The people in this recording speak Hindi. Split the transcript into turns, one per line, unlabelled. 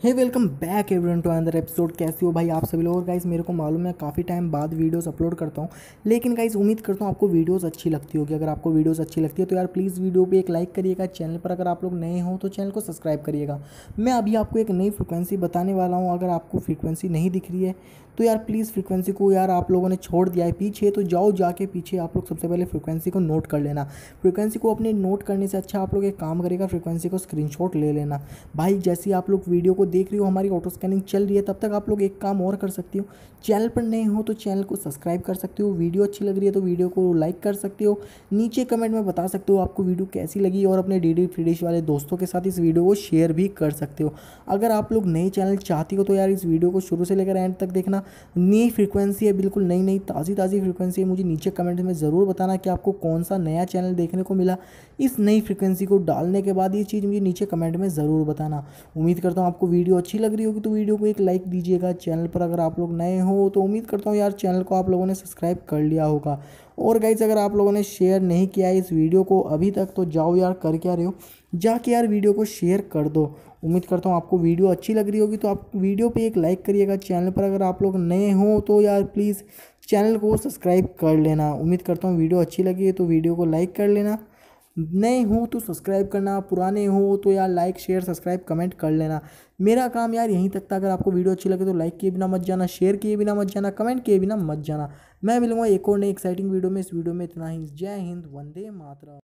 Hey welcome back everyone to अंदर एपिसोड कैसे हो भाई आप सभी लोग? गाइस मेरे को मालूम है, काफ़ी टाइम बाद वीडियोस अपलोड करता हूँ। लेकिन गाइज़ उम्मीद करता हूँ, आपको वीडियोस अच्छी लगती होगी। अगर आपको वीडियोस अच्छी लगती है तो यार प्लीज़ वीडियो पे एक लाइक करिएगा। चैनल पर अगर आप लोग नए हो तो चैनल को सब्सक्राइब करिएगा। मैं अभी आपको एक नई फ्रिक्वेंसी बताने वाला हूँ। अगर आपको फ्रिक्वेंसी नहीं दिख रही है तो यार प्लीज़ फ्रिक्वेंसी को यार आप लोगों ने छोड़ दिया है पीछे। तो जाओ जाके पीछे आप लोग सबसे पहले फ्रिक्वेंसी को नोट कर लेना। फ्रिक्वेंसी को अपने नोट करने से अच्छा आप लोग एक काम करेगा फ्रिक्वेंसी को स्क्रीनशॉट ले लेना। भाई, जैसे आप लोग वीडियो को देख रही हो, हमारी ऑटो स्कैनिंग चल रही है, तब तक आप लोग एक काम और कर सकती हो। चैनल पर नए हो तो चैनल को सब्सक्राइब कर सकते हो, वीडियो अच्छी लग रही है तो वीडियो को लाइक कर सकते हो। नीचे कमेंट में बता सकते हो आपको वीडियो कैसी लगी और अपने डी डी फ्रीडिश वाले दोस्तों के साथ इस वीडियो को शेयर भी कर सकते हो। अगर आप लोग नए चैनल चाहती हो तो यार इस वीडियो को शुरू से लेकर एंड तक देखना। नई फ्रिक्वेंसी है, बिल्कुल नई नई ताज़ी ताज़ी फ्रिक्वेंसी है। मुझे नीचे कमेंट में ज़रूर बताना कि आपको कौन सा नया चैनल देखने को मिला। इस नई फ्रिक्वेंसी को डालने के बाद ये चीज़ मुझे नीचे कमेंट में ज़रूर बताना। उम्मीद करता हूँ आपको वीडियो अच्छी लग रही होगी तो वीडियो को एक लाइक दीजिएगा। चैनल पर अगर आप लोग नए हो तो उम्मीद करता हूँ यार चैनल को आप लोगों ने सब्सक्राइब कर लिया होगा। और गाइज़ अगर आप लोगों ने शेयर नहीं किया है इस वीडियो को अभी तक तो जाओ यार, कर क्या रहे हो? जाके यार वीडियो को शेयर कर दो। उम्मीद करता हूँ आपको वीडियो अच्छी लग रही होगी तो आप वीडियो पे एक लाइक करिएगा। चैनल पर अगर आप लोग नए हो तो यार प्लीज़ चैनल को सब्सक्राइब कर लेना। उम्मीद करता हूँ वीडियो अच्छी लगी है तो वीडियो को लाइक कर लेना। नए हो तो सब्सक्राइब करना, पुराने हो तो यार लाइक शेयर सब्सक्राइब कमेंट कर लेना। मेरा काम यार यहीं तक था। अगर आपको वीडियो अच्छी लगे तो लाइक किए बिना मत जाना शेयर किए बिना मत जाना कमेंट किए बिना मत जाना। मैं मिलूँगा एक और नई एक्साइटिंग वीडियो में। इस वीडियो में इतना ही। जय हिंद, वंदे मातरम।